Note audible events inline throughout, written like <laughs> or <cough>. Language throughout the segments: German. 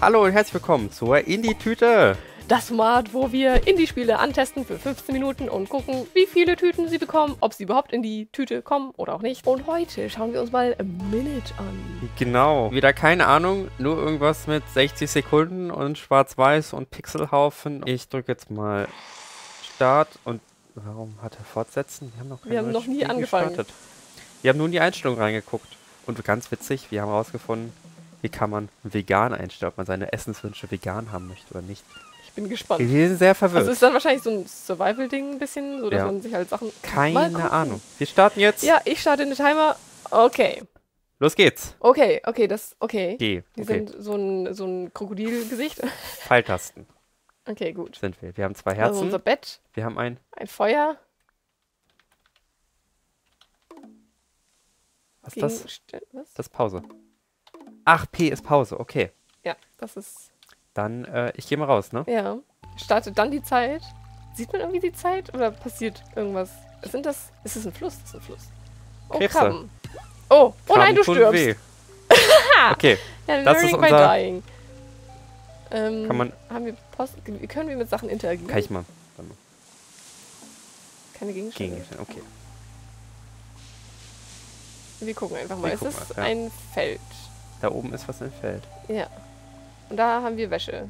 Hallo und herzlich willkommen zur Indie-Tüte. Das Format, wo wir Indie-Spiele antesten für 15 Minuten und gucken, wie viele Tüten sie bekommen, ob sie überhaupt in die Tüte kommen oder auch nicht. Und heute schauen wir uns mal A Minute an. Genau. Wieder keine Ahnung, nur irgendwas mit 60 Sekunden und Schwarz-Weiß und Pixelhaufen. Ich drücke jetzt mal Start und warum hat er Fortsetzen? Wir haben noch, wir haben noch nie angefangen. Gestartet. Wir haben nur in die Einstellung reingeguckt. Und ganz witzig, wir haben herausgefunden, wie kann man vegan einstellen, ob man seine Essenswünsche vegan haben möchte oder nicht. Ich bin gespannt. Wir sind sehr verwirrt. Also ist dann wahrscheinlich so ein Survival-Ding ein bisschen, so dass ja. man sich halt Sachen. Keine Ahnung. Wir starten jetzt. Ja, ich starte den Timer. Okay. Los geht's. Okay, okay, das. Okay. G. Die okay. sind so ein, so ein Krokodilgesicht. <laughs> Pfeiltasten. Okay, gut. Sind wir. Wir haben zwei Herzen. Also unser Bett. Wir haben ein. Ein Feuer. Was ist das? Was? Das ist Pause. Ach, P ist Pause, okay. Ja, das ist. Dann, äh, ich gehe mal raus, ne? Ja. Startet dann die Zeit. Sieht man irgendwie die Zeit oder passiert irgendwas? Sind das. Ist es ein Fluss? Das ist ein Fluss. Oh, Krebse. Krabben. Oh, oh nein, du stirbst. <laughs> Okay. ja, das ist unser... dying. Ähm, Kann man. Haben wir Post. Können wir mit Sachen interagieren? Kann ich mal. Keine Gegenstände. Gegenstände, okay. Wir gucken einfach mal. Wir es ist mal, ja. ein Feld. Da oben ist was im Feld. Ja. Und da haben wir Wäsche.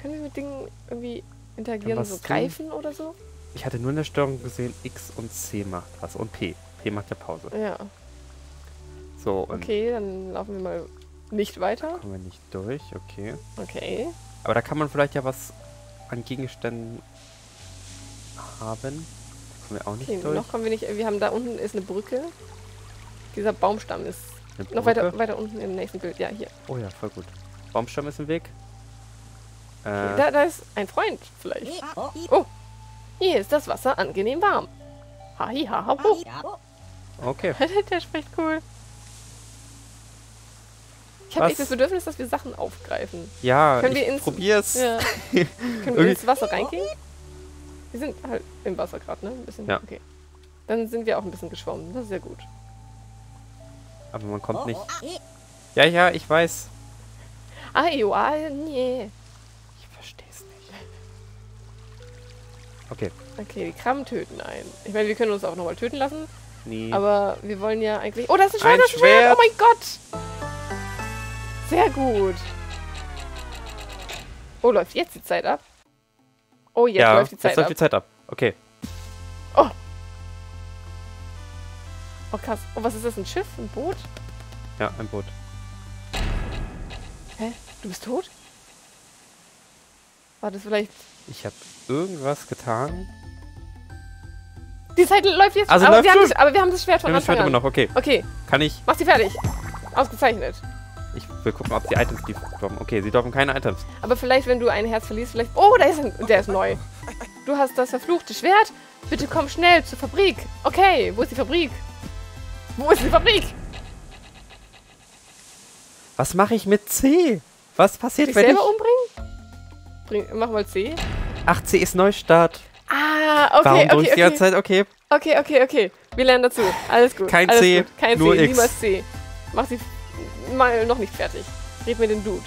Können wir mit Dingen irgendwie interagieren, so greifen oder so? Ich hatte nur in der Steuerung gesehen, X und C macht was. Und P. P macht ja Pause. Ja. So, Okay, dann laufen wir mal nicht weiter. Kommen wir nicht durch, okay. Okay. Aber da kann man vielleicht ja was an Gegenständen haben. Da kommen wir auch nicht okay, durch. Noch kommen wir nicht. Wir haben da unten ist eine Brücke. Dieser Baumstamm ist noch weiter, weiter unten im nächsten Bild. Ja, hier. Oh ja, voll gut. Baumstamm ist im Weg. Äh okay, da, da ist ein Freund vielleicht. Oh, hier ist das Wasser angenehm warm. Ha, hi, ha, ha, ho. Okay. <laughs> Der spricht cool. Ich habe echt das Bedürfnis, dass wir Sachen aufgreifen. Ja, Können ich wir ins, probier's. Ja. <laughs> Können wir ins Wasser reingehen? Wir sind halt im Wasser gerade, ne? Ein bisschen. Ja. Okay. Dann sind wir auch ein bisschen geschwommen. Das ist sehr gut. Aber man kommt nicht. Ja, ja, ich weiß. Ah, ja, nee. Ich versteh's nicht. Okay. Okay, die Krabben töten ein. Ich meine, wir können uns auch nochmal töten lassen. Nee. Aber wir wollen ja eigentlich... Oh, das ist ein Schwert, ein das ist ein Schwert. Schwert! Oh mein Gott! Sehr gut. Oh, läuft jetzt die Zeit ab? Oh, jetzt ja, läuft die Zeit jetzt läuft die Zeit ab. Okay. Oh krass. Oh, was ist das? Ein Schiff? Ein Boot? Ja, ein Boot. Hä? Du bist tot? War das vielleicht... Ich habe irgendwas getan. Die Zeit läuft jetzt. Also aber, läuft wir haben das, aber wir haben das Schwert von wir Anfang das Schwert an. immer noch, okay. Okay. Kann ich... Mach sie fertig. Ausgezeichnet. Ich will gucken, ob die Items die droppen. Okay, sie droppen keine Items. Aber vielleicht, wenn du ein Herz verlierst, vielleicht... Oh, der ist, ein, der ist neu. Du hast das verfluchte Schwert. Bitte komm schnell zur Fabrik. Okay, wo ist die Fabrik? Wo ist die Fabrik? Was mache ich mit C? Was passiert, Dich wenn selber ich... umbringen? Bring, mach mal C. Ach, C ist Neustart. Ah, okay, Warum okay, okay. die ganze Zeit? Okay. Okay, okay, okay. Wir lernen dazu. Alles gut. Kein Alles C, gut. Kein nur C, X. niemals C. Mach sie mal noch nicht fertig. Red mir den Dude.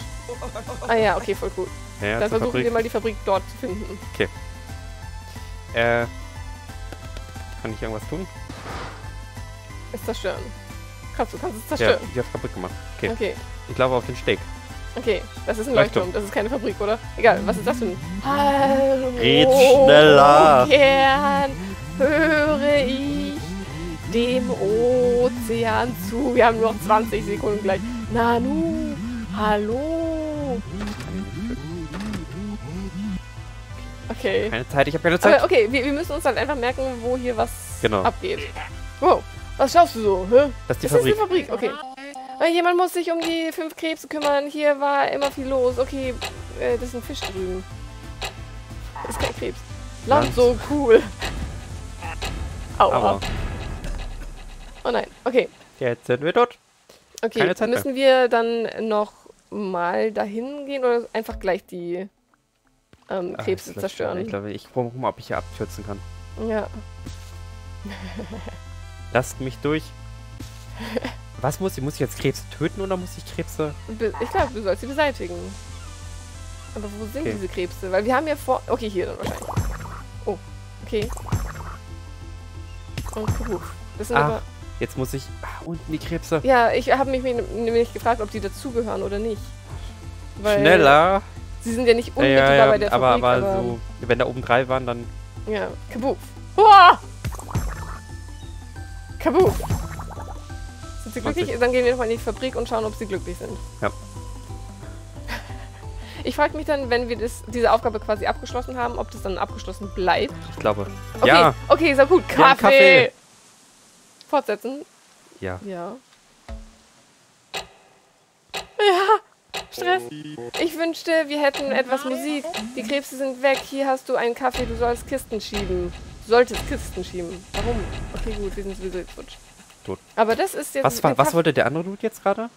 Ah ja, okay, voll cool. Ja, Dann versuchen Fabrik. wir mal die Fabrik dort zu finden. Okay. Äh, kann ich irgendwas tun? Es zerstören. Kannst du, kannst es zerstören. Ja, ich hab's kaputt gemacht. Okay. Okay. Ich glaube auf den Steg. Okay, das ist ein Leuchtturm. Leuchtturm. Das ist keine Fabrik, oder? Egal, was ist das für ein... Hallo, Red schneller! Gern höre ich dem Ozean zu. Wir haben nur noch 20 Sekunden gleich. Nanu, hallo. Okay. Keine Zeit, ich habe keine Zeit. Aber okay, wir, wir, müssen uns halt einfach merken, wo hier was genau. abgeht. Wow, was schaust du so? Hä? Das ist die ist Fabrik. Das die Fabrik, okay. Jemand muss sich um die fünf Krebse kümmern. Hier war immer viel los. Okay, äh, das ist ein Fisch drüben. Das ist kein Krebs. Land, so cool. Aua. Aua. Oh nein, okay. Jetzt sind wir dort. Okay, müssen wir dann noch mal dahin gehen oder einfach gleich die ähm, Krebse zerstören? Ich glaube, ich gucke mal, ob ich hier abkürzen kann. Ja. <laughs> Lasst mich durch. <laughs> Was muss ich? Muss ich jetzt Krebse töten oder muss ich Krebse... Ich glaube, du sollst sie beseitigen. Aber wo sind Okay. diese Krebse? Weil wir haben ja vor... Okay, hier dann wahrscheinlich. Oh, okay. Und puh. Das sind Ah. aber... Jetzt muss ich... Ah, unten die Krebse. Ja, ich habe mich nämlich gefragt, ob die dazugehören oder nicht. Weil Schneller. Sie sind ja nicht Ja, unmittelbar ja, bei ja, der aber, Fabrik, aber, aber... so... Wenn da oben drei waren, dann... Ja, kabuff. Uah! Kabuff. Sind sie glücklich? Dann gehen wir nochmal in die Fabrik und schauen, ob sie glücklich sind. Ja. <laughs> Ich frage mich dann, wenn wir das, diese Aufgabe quasi abgeschlossen haben, ob das dann abgeschlossen bleibt. Ich glaube... Okay, Ja. okay, ist ja gut. Kaffee. Kaffee. Fortsetzen. Ja. Ja. Ja, Stress. Ich wünschte, wir hätten etwas Musik. Die Krebse sind weg. Hier hast du einen Kaffee. Du sollst Kisten schieben. Du solltest Kisten schieben. Warum? Okay, gut, wir sind sowieso jetzt futsch. Tot. Aber das ist jetzt. Was, was wollte der andere Dude jetzt gerade?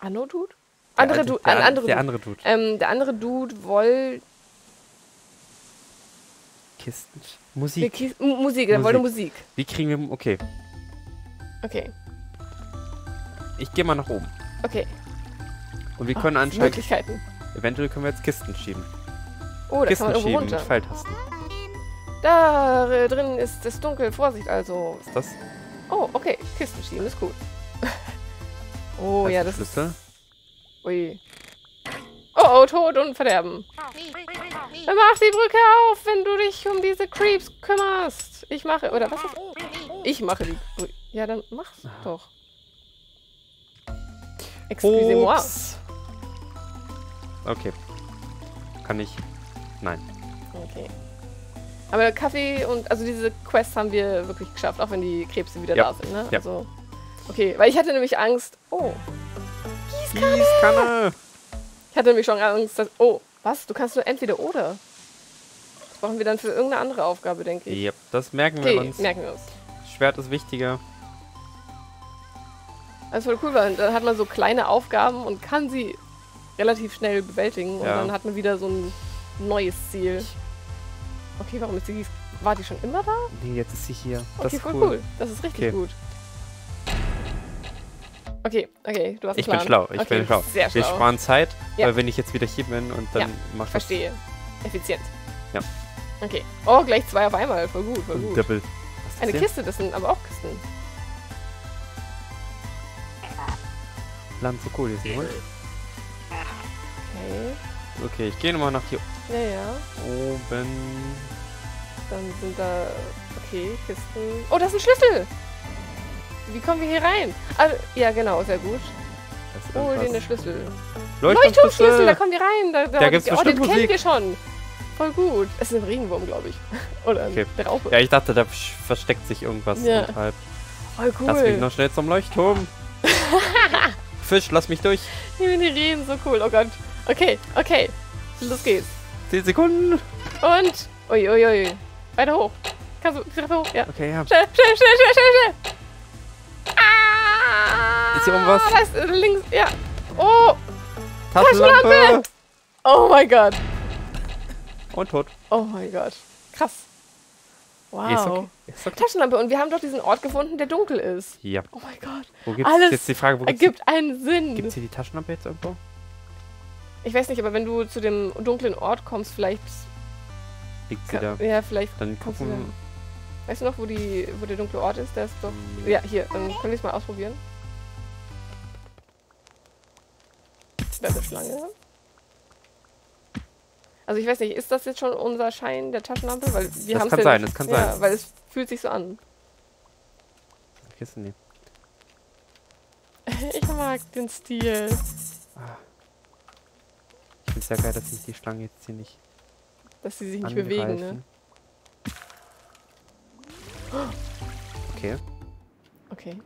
Anno Dude? Der Andere alte- Dude. der an- andere Der Dude. andere Dude. Ähm, der andere Dude wollte Kisten... Musik. Ki- M- Musik. Er wollte Musik. Wie kriegen wir... Okay. Okay. Ich gehe mal nach oben. Okay. Und wir Oh, können anscheinend... Möglichkeiten. Eventuell können wir jetzt Kisten schieben. Oh, da kann Kisten man irgendwo schieben runter. mit Pfeiltasten. Da äh, drin ist es dunkel. Vorsicht also. Was ist das? Oh, okay. Kisten schieben ist gut. <laughs> oh, Als ja, das Schlüssel. ist... Ui. Oh, oh, Tod und Verderben. Dann mach die Brücke auf, wenn du dich um diese Creeps kümmerst. Ich mache... Oder was ist... Ich mache die Brücke... Ja, dann mach's doch. Excusez-moi. Okay. Kann ich... Nein. Okay. Aber Kaffee und... Also diese Quests haben wir wirklich geschafft, auch wenn die Krebse wieder Ja. da sind, ne? Ja. Also... Okay, weil ich hatte nämlich Angst... Oh, Gießkanne! Ich hatte nämlich schon Angst, dass. Oh, was? Du kannst nur entweder oder. Das brauchen wir dann für irgendeine andere Aufgabe, denke ich. Yep, das merken wir Okay, uns. merken wir uns. Schwert ist wichtiger. Das ist voll cool, weil dann hat man so kleine Aufgaben und kann sie relativ schnell bewältigen. Und Ja. dann hat man wieder so ein neues Ziel. Okay, warum ist die. War die schon immer da? Nee, jetzt ist sie hier. Das Okay, ist voll cool. cool. Das ist richtig Okay. gut. Okay, okay, du hast einen Ich bin Plan. schlau, ich okay, bin schlau. Sehr Wir schlau. sparen Zeit, Ja. weil wenn ich jetzt wieder hier bin und dann Ja, mach das Verstehe. Effizient. Ja. Okay. Oh, gleich zwei auf einmal. Voll gut, voll gut. Ist Eine hier? Kiste, das sind aber auch Kisten. Land so cool, hier ist ein Hund. Okay. Okay, ich gehe nochmal nach hier Ja, ja. oben. Dann sind da. Okay, Kisten. Oh, das ist ein Schlüssel! Wie kommen wir hier rein? Ah, ja, genau, sehr gut. Hol dir den Schlüssel. Leuchtturmschlüssel! Da kommen wir rein. Da, da, Da gibt's oh, bestimmt den kennen Musik. wir schon. Voll gut. Es ist ein Regenwurm, glaube ich. <laughs> Oder Okay. eine Raupe. Ja, ich dachte, da versteckt sich irgendwas Ja. unterhalb. Voll Lass mich cool. noch schnell zum Leuchtturm. <laughs> Fisch, lass mich durch. Die reden so cool. Oh Gott. Okay, okay. Los geht's. 10 Sekunden. Und. Uiuiui. Ui, ui. Weiter hoch. Kannst du die Treppe hoch? Ja. Okay, ja. Schnell, schnell, schnell, schnell, schnell, schnell. Ah! Ist hier irgendwas? Da ist äh, links, ja. Oh, Taschenlampe. oh mein Gott. Und tot. Oh mein Gott. Krass. Wow. Ist okay. Ist okay. Taschenlampe. Und wir haben doch diesen Ort gefunden, der dunkel ist. Ja. Oh mein Gott. Wo gibt's Alles jetzt die Frage, wo gibt's, Ergibt einen Sinn. gibt's hier die Taschenlampe jetzt irgendwo? Ich weiß nicht, aber wenn du zu dem dunklen Ort kommst, vielleicht. Liegt sie Kann, da? ja, vielleicht. Dann du gucken. dann- Weißt du noch, wo, die, wo der dunkle Ort ist? Der ist doch. Mm, Ja, hier. Dann können wir es mal ausprobieren. Da ist eine Schlange. Also ich weiß nicht, ist das jetzt schon unser Schein der Taschenlampe? Weil wir Das kann ja sein, nicht- das kann ja, sein. weil es fühlt sich so an. Kiste, <laughs> nee. Ich mag den Stil. Ich find's ja geil, dass sich die Schlange jetzt hier nicht Dass sie sich nicht bewegen, ne? angreifen. Okay. Okay.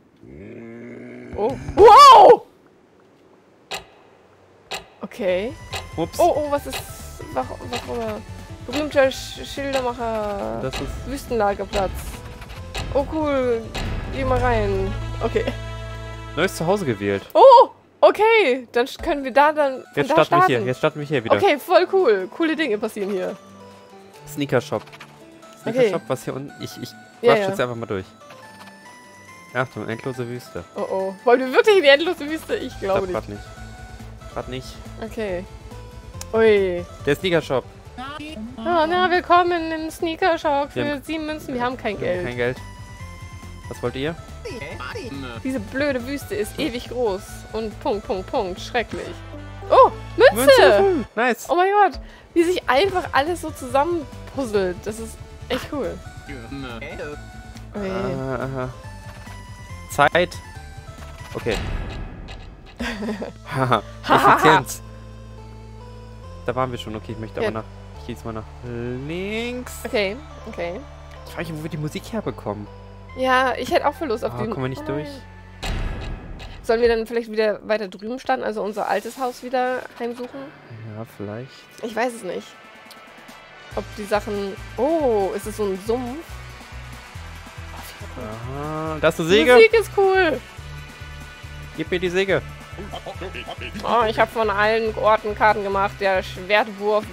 Oh. Wow! Okay. Ups. Oh, oh, was ist. Immer. Berühmter Sch Schildermacher. Das ist. Wüstenlagerplatz. Oh, cool. Geh mal rein. Okay. Neues Zuhause gewählt. Oh! Okay. Dann können wir da dann. Jetzt da starten wir hier. Jetzt starten wir hier wieder. Okay, voll cool. Coole Dinge passieren hier. Sneaker Shop. Sneaker Okay. Shop, was hier unten. Ich, ich Ja, ja. jetzt einfach mal durch. Achtung, endlose Wüste. Oh oh. Wollen wir wirklich in die endlose Wüste? Ich Ich glaube glaub nicht. grad nicht. Grad nicht. Okay. Ui. Der Sneaker-Shop. Oh, na, willkommen im Sneaker-Shop für Wir haben- sieben Münzen. Wir haben kein Wir haben Geld. Kein Geld. Was wollt ihr? Diese blöde Wüste ist ewig groß. Und Punkt, Punkt, Punkt. Schrecklich. Oh, Münze! Nice. Oh mein Gott. Wie sich einfach alles so zusammenpuzzelt. Das ist echt cool. Ui. Ah, aha. Zeit. Okay. <laughs> Haha. Effizienz. da waren wir schon. Okay, ich möchte Ja. aber nach. Ich gehe jetzt mal nach links. Okay, okay. Ich frage mich, wo wir die Musik herbekommen. Ja, ich hätte auch voll Lust auf Ah, den. kommen wir nicht durch? Sollen wir dann vielleicht wieder weiter drüben standen, also unser altes Haus wieder heimsuchen? Ja, vielleicht. Ich weiß es nicht. Ob die Sachen. Oh, ist es so ein Sumpf? Oh. Aha. Da ist eine Säge. Musik ist cool. Gib mir die Säge. Oh, ich habe von allen Orten Karten gemacht. Der Schwertwurf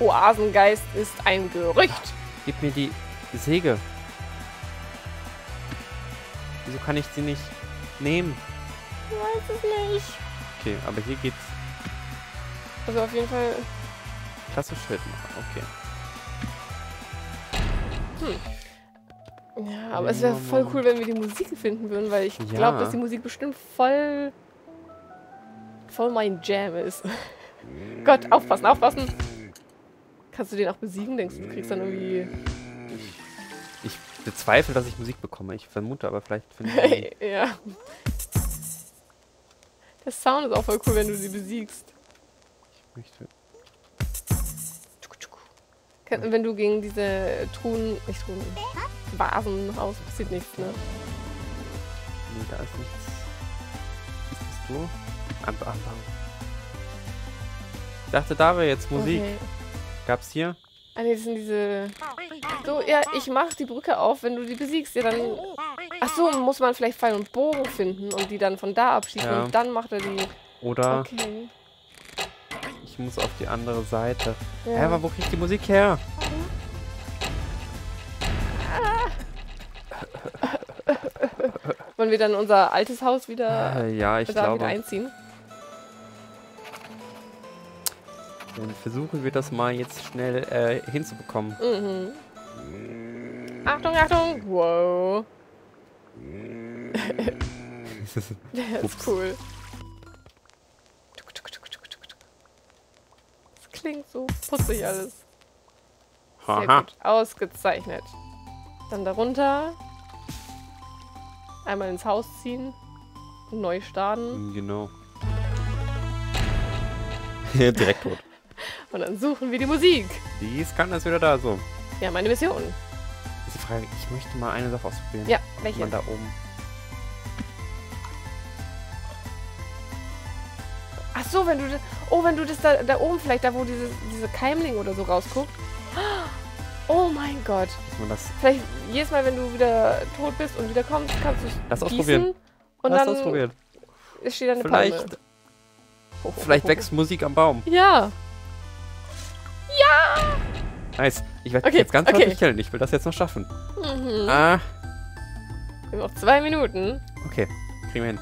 Oasengeist ist ein Gerücht. Gib mir die Säge. Wieso kann ich sie nicht nehmen? Ich weiß es nicht. Okay, aber hier geht's Also auf jeden Fall. klasse Schild machen. Okay. Ja, aber es wäre voll cool, wenn wir die Musik finden würden, weil ich Ja. glaube, dass die Musik bestimmt voll. voll mein Jam ist. <laughs> Gott, aufpassen, aufpassen. Kannst du den auch besiegen? Denkst du, du kriegst dann irgendwie. Ich bezweifle, dass ich Musik bekomme. Ich vermute aber vielleicht finde <laughs> ich. ja. Der Sound ist auch voll cool, wenn du sie besiegst. ich möchte. Kann- Wenn du gegen diese Truhen, nicht Truhen, Vasen haust, passiert nichts, ne? Nee, da ist nichts. Was bist du? An Anbau. Ich dachte, da wäre jetzt Musik. Okay. Gab's hier? Ah, nee, das sind diese. So, ja, ich mach die Brücke auf, wenn du die besiegst. Ja, dann. Ach so, muss man vielleicht Pfeil und Bogen finden und die dann von da abschießen Ja. und dann macht er die. Oder Okay. ich muss auf die andere Seite. Ja. Hä, aber wo krieg ich die Musik her? Wollen wir dann unser altes Haus wieder, Äh, ja, ich da glaube. wieder einziehen? Dann versuchen wir das mal jetzt schnell äh, hinzubekommen. Mhm. Achtung, Achtung! Wow. <laughs> Der Ups. ist cool. Das klingt so putzig alles. Sehr Haha. gut. Ausgezeichnet. Dann darunter. Einmal ins Haus ziehen. Neu starten. Genau. <laughs> Direkt tot. Und dann suchen wir die Musik. Dies kann das wieder da so. Ja, meine Mission. Ist die Frage, ich möchte mal eine Sache ausprobieren. Ja, welche? man da oben. Ach so, wenn du das, oh, wenn du das da, da oben vielleicht, da wo diese, diese Keimling oder so rausguckt. Oh mein Gott. Man das. Vielleicht jedes Mal, wenn du wieder tot bist und wieder kommst, kannst du Lass gießen ausprobieren. und Lass dann ausprobieren. steht da eine Vielleicht, Palme. Vielleicht wächst Musik am Baum. Ja. Nice. Ich werde Okay, jetzt ganz okay. häufig killen. Ich will das jetzt noch schaffen. Mhm. Ah, Wir haben noch zwei Minuten. okay. Kriegen wir hin.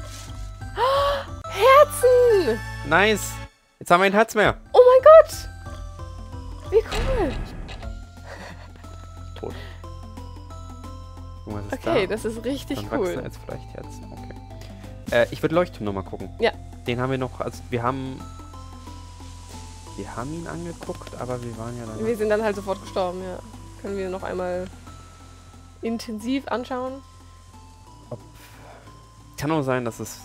Herzen! Nice. Jetzt haben wir ein Herz mehr. Oh mein Gott! Wie cool! Tot. Guck mal, Okay, da? das ist richtig Dann cool. jetzt vielleicht Herzen. Okay. Äh, ich würde Leuchtturm nochmal gucken. Ja. Den haben wir noch, also wir haben. Wir haben ihn angeguckt, aber wir waren ja dann. Wir sind dann halt sofort gestorben, ja. Können wir noch einmal intensiv anschauen? Kann auch sein, dass es.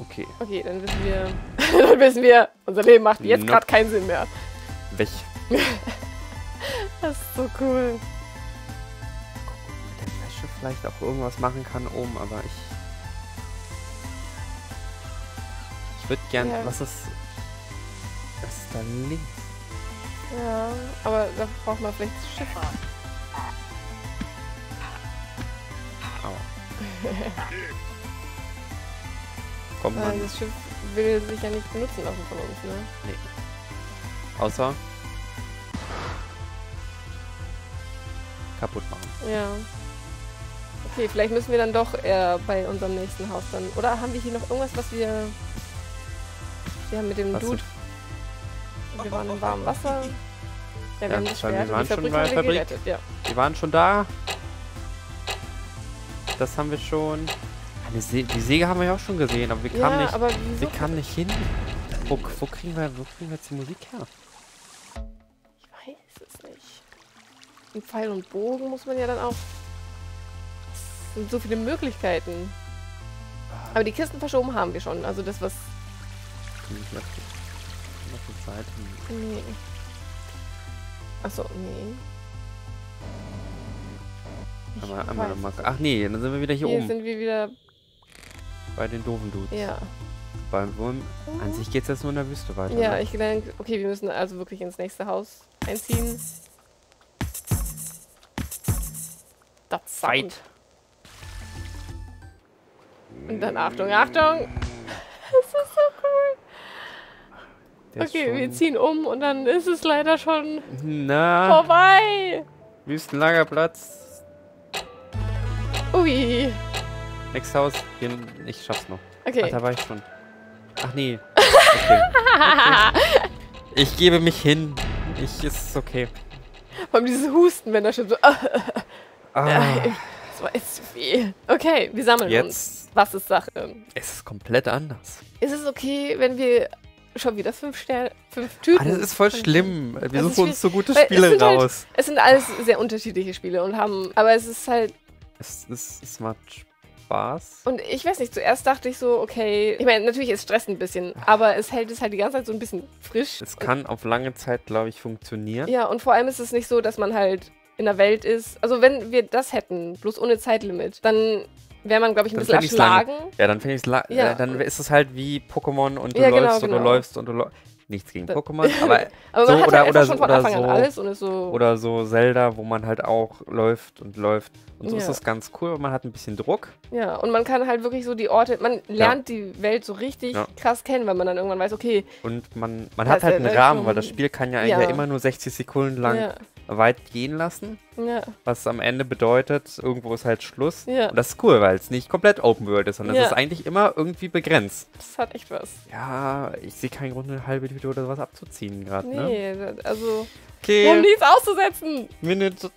Okay. Okay, dann wissen wir. <laughs> dann wissen wir, unser Leben macht jetzt Nope. gerade keinen Sinn mehr. Weg. <laughs> Das ist so cool. Mit der Wäsche vielleicht auch irgendwas machen kann oben, aber ich. Würde gern. Ja. Was ist. Was ist da links? Ja, aber da braucht man vielleicht das Schiff. Aua. <laughs> Kommt Weil man. das Schiff will sich ja nicht benutzen lassen von uns, ne? Außer. kaputt machen. Ja. Okay, vielleicht müssen wir dann doch eher bei unserem nächsten Haus dann. Oder haben wir hier noch irgendwas, was wir. Wir haben mit dem Was Dude. Wir waren im warmen Wasser. <laughs> Ja, wir Ja, haben weil wir waren schon bei der Fabrik. gerettet, ja. Wir waren schon da. Das haben wir schon. Eine Se die Säge haben wir ja auch schon gesehen, aber wir kamen Ja, nicht. aber? Wir kamen nicht hin. Wo, wo, kriegen wir, wo kriegen wir jetzt die Musik her? Ich weiß es nicht. Ein Pfeil und Bogen muss man ja dann auch. Es sind so viele Möglichkeiten. Aber die Kisten verschoben haben wir schon. Also das, was. Ich lass die- Zeit. Nee. Achso, nee. Ich Einmal, einmal es Ach nee, dann sind wir wieder hier, Hier oben. sind wir wieder. Bei den doofen Dudes. Ja. Beim Wurm. An sich geht's jetzt nur in der Wüste weiter. Ja, ne? ich denke, okay, wir müssen also wirklich ins nächste Haus einziehen. Das. Sound. Und dann Achtung, Achtung! Das ist so cool. Der ist Okay, wir ziehen um und dann ist es leider schon Na, vorbei. Wüstenlagerplatz. Ui. Nächstes Haus. Ich schaff's noch. Ach, Okay. da war ich schon. Ach nee. Okay. okay. Ich gebe mich hin. Ich ist okay. Vor allem dieses Husten, wenn da schon so. <laughs> Ah, das war jetzt zu viel. Okay, wir sammeln uns. jetzt Was ist Sache? ist es komplett anders. Ist es okay, wenn wir schon wieder fünf Sterne, fünf Typen. Ah, das ist voll schlimm. Wir ist suchen uns so gute es Spiele sind halt- raus. Es sind alles sehr unterschiedliche Spiele und haben, aber es ist halt, Es, es, es macht Spaß. und ich weiß nicht, zuerst dachte ich so, okay, ich meine, natürlich, es stresst ein bisschen, aber es hält es halt die ganze Zeit so ein bisschen frisch. Es kann auf lange Zeit, glaube ich, funktionieren. Ja, und vor allem ist es nicht so, dass man halt in der Welt ist. Also wenn wir das hätten, bloß ohne Zeitlimit, dann wäre man, glaube ich, ein Dann bisschen erschlagen. Ja, dann finde ich es Ja. äh, dann ist es halt wie Pokémon und du Ja, genau, läufst und du genau. läufst und du läufst. Nichts gegen Pokémon, <laughs> aber Aber So, man hat oder- halt oder schon von oder so- alles und ist so. oder so Zelda, wo man halt auch läuft und läuft. Und so ist Ja. das ganz cool, weil man hat ein bisschen Druck. Ja, und man kann halt wirklich so die Orte, man lernt die Welt so richtig krass kennen, weil man dann irgendwann weiß, okay, Und man, man hat halt ist einen Rahmen, weil das Spiel kann ja, ja immer nur 60 Sekunden lang ja, weit gehen lassen. ja, Was am Ende bedeutet, irgendwo ist halt Schluss. Ja. Und das ist cool, weil es nicht komplett Open World ist, sondern Ja. es ist eigentlich immer irgendwie begrenzt. das hat echt was. Ja, ich sehe keinen Grund, eine halbe Tüte oder sowas abzuziehen gerade. Ne? Nee, da- also, um Okay, nichts auszusetzen, Minute.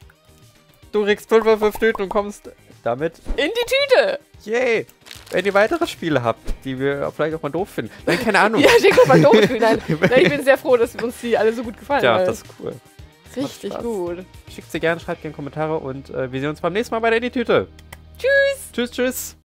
Du kriegst 5 von 5 Tüten und kommst damit. in die Tüte. Yay! Wenn ihr weitere Spiele habt, die wir vielleicht auch mal doof finden. Nein, keine Ahnung. <laughs> Ja, die guck mal doof fühlen. Nein, <laughs> nein, ich bin sehr froh, dass uns die alle so gut gefallen. Ja, weil das ist cool. Richtig gut. Schickt sie gerne, schreibt gerne Kommentare und äh, wir sehen uns beim nächsten Mal bei der Tüte. Tschüss. Tschüss, tschüss.